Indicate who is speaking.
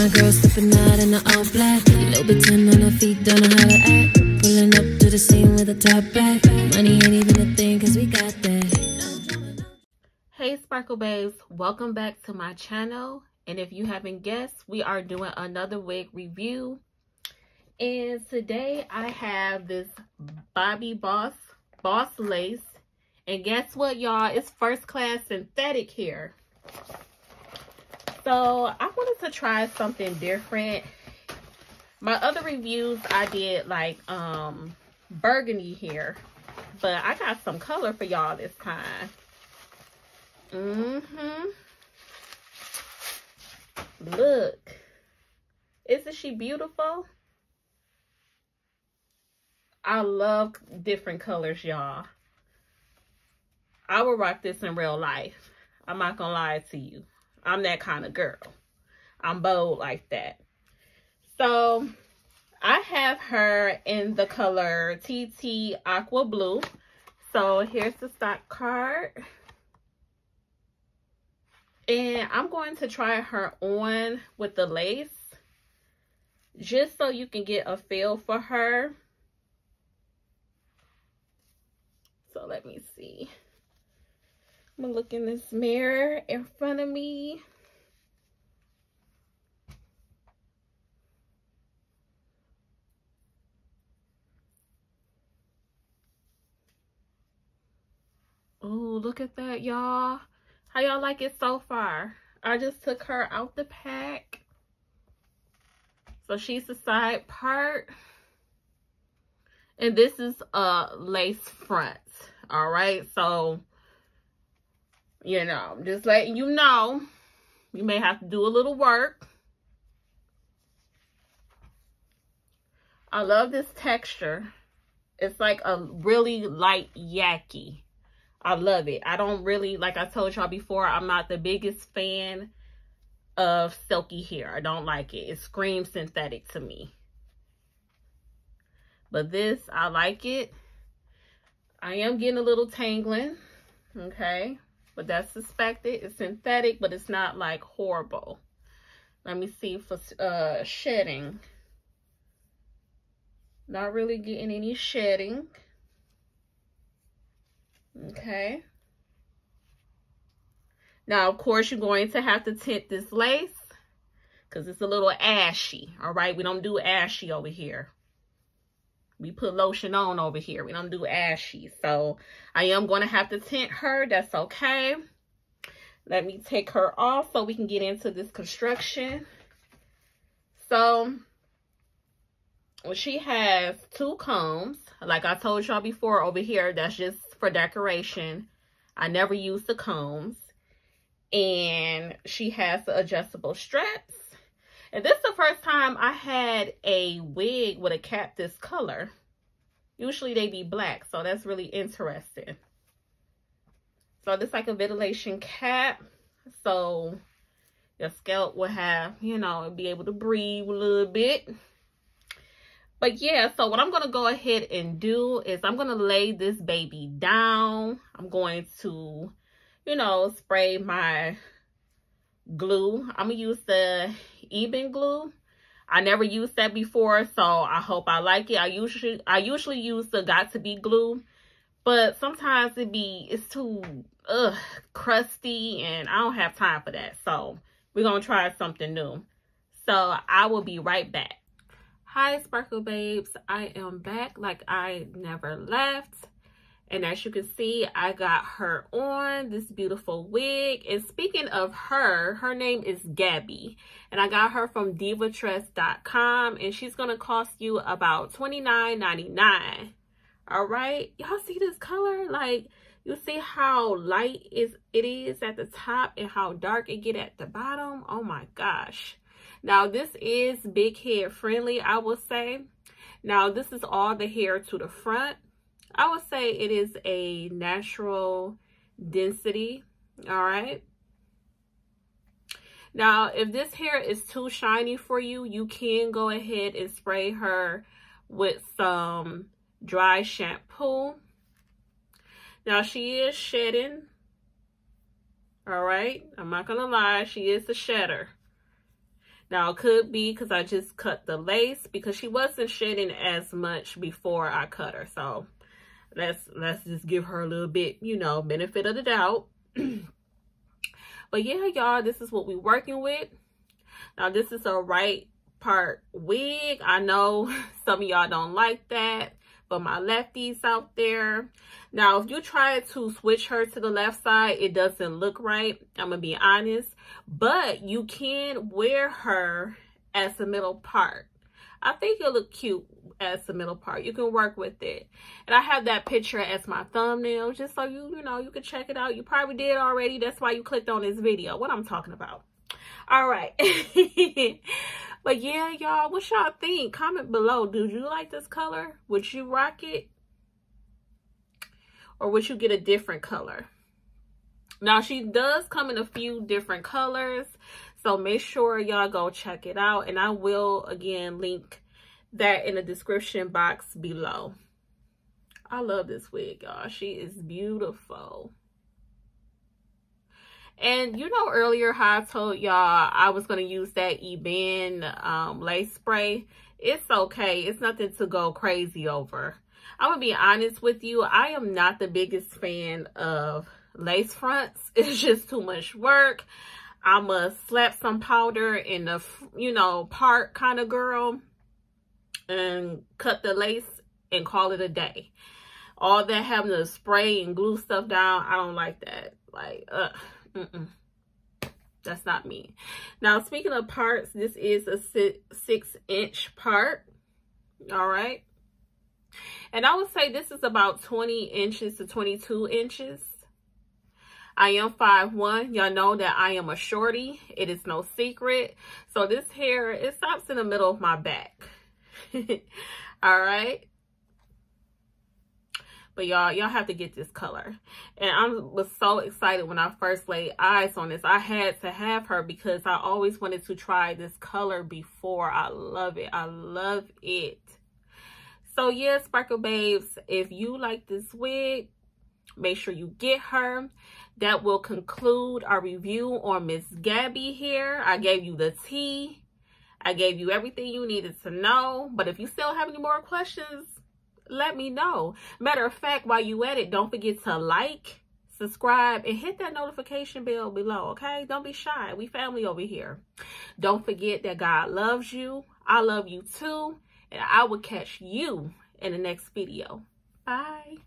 Speaker 1: of my stepping out in the all black. On her feet, don't know how to act. Pulling up to the scene with a top back. Money ain't even a thing, cause we got that.
Speaker 2: Hey Sparkle Babes, welcome back to my channel. And if you haven't guessed, we are doing another wig review. And today I have this Bobbi Boss Boss Lace. And guess what, y'all? It's first class synthetic here. So I wanted to try something different. My other reviews, I did like um burgundy here. But I got some color for y'all this time. Mm-hmm. Look. Isn't she beautiful? I love different colors, y'all. I would rock this in real life. I'm not gonna lie to you. I'm that kind of girl. I'm bold like that. So I have her in the color TT Aqua Blue. So here's the stock card. And I'm going to try her on with the lace. Just so you can get a feel for her. So let me see. I'm gonna look in this mirror in front of me. Oh, look at that, y'all. How y'all like it so far? I just took her out the pack. So she's the side part. And this is a lace front. All right. So you know, just letting you know, you may have to do a little work. I love this texture. It's like a really light yaki. I love it. I don't really, like I told y'all before, I'm not the biggest fan of silky hair. I don't like it. It screams synthetic to me. But this, I like it. I am getting a little tangling. Okay but that's suspected. It's synthetic, but it's not like horrible. Let me see for uh, shedding. Not really getting any shedding. Okay. Now, of course, you're going to have to tint this lace because it's a little ashy. All right. We don't do ashy over here. We put lotion on over here. We don't do ashy. So I am going to have to tint her. That's okay. Let me take her off so we can get into this construction. So she has two combs. Like I told y'all before over here, that's just for decoration. I never use the combs. And she has the adjustable straps. And this is the first time I had a wig with a cap this color. Usually they be black, so that's really interesting. So this like a ventilation cap. So your scalp will have, you know, be able to breathe a little bit. But yeah, so what I'm going to go ahead and do is I'm going to lay this baby down. I'm going to, you know, spray my glue. I'm going to use the Ebin glue. I never used that before, so I hope I like it. I usually I usually use the Got2b glue, but sometimes it be it's too ugh crusty and I don't have time for that. So we're gonna try something new. So I will be right back. Hi Sparkle Babes, I am back like I never left. And as you can see, I got her on this beautiful wig. And speaking of her, her name is Gabby. And I got her from divatress.com. And she's going to cost you about $29.99. All right. Y'all see this color? Like, you see how light is it is at the top and how dark it get at the bottom? Oh my gosh. Now, this is big head friendly, I will say. Now, this is all the hair to the front. I would say it is a natural density. All right. Now, if this hair is too shiny for you, you can go ahead and spray her with some dry shampoo. Now, she is shedding. All right. I'm not going to lie. She is a shedder. Now, it could be because I just cut the lace because she wasn't shedding as much before I cut her. So, let's, let's just give her a little bit, you know, benefit of the doubt. but yeah, y'all, this is what we're working with. Now, this is a right part wig. I know some of y'all don't like that but my lefties out there. Now, if you try to switch her to the left side, it doesn't look right. I'm to be honest. But you can wear her as the middle part. I think it'll look cute as the middle part. You can work with it. And I have that picture as my thumbnail just so you, you know, you can check it out. You probably did already. That's why you clicked on this video. What I'm talking about. All right. But yeah, y'all, what y'all think? Comment below. Do you like this color? Would you rock it? Or would you get a different color? Now, she does come in a few different colors. So make sure y'all go check it out. And I will, again, link that in the description box below. I love this wig, y'all. She is beautiful. And you know earlier how I told y'all I was going to use that Ebin um, lace spray. It's okay. It's nothing to go crazy over. I'm going to be honest with you. I am not the biggest fan of lace fronts. It's just too much work. I'm a slap some powder in the, you know, part kind of girl and cut the lace and call it a day. All that having to spray and glue stuff down, I don't like that. Like, ugh. Mm -mm. That's not me. Now, speaking of parts, this is a six, six inch part. All right. And I would say this is about 20 inches to 22 inches. I am 5'1". Y'all know that I am a shorty. It is no secret. So this hair, it stops in the middle of my back. All right. But y'all, y'all have to get this color. And I was so excited when I first laid eyes on this. I had to have her because I always wanted to try this color before. I love it. I love it. So yeah, Sparkle Babes, if you like this wig, make sure you get her. That will conclude our review on Miss Gabby here. I gave you the tea. I gave you everything you needed to know. But if you still have any more questions, let me know. Matter of fact, while you at it, don't forget to like, subscribe, and hit that notification bell below, okay? Don't be shy. We family over here. Don't forget that God loves you. I love you too. And I will catch you in the next video. Bye.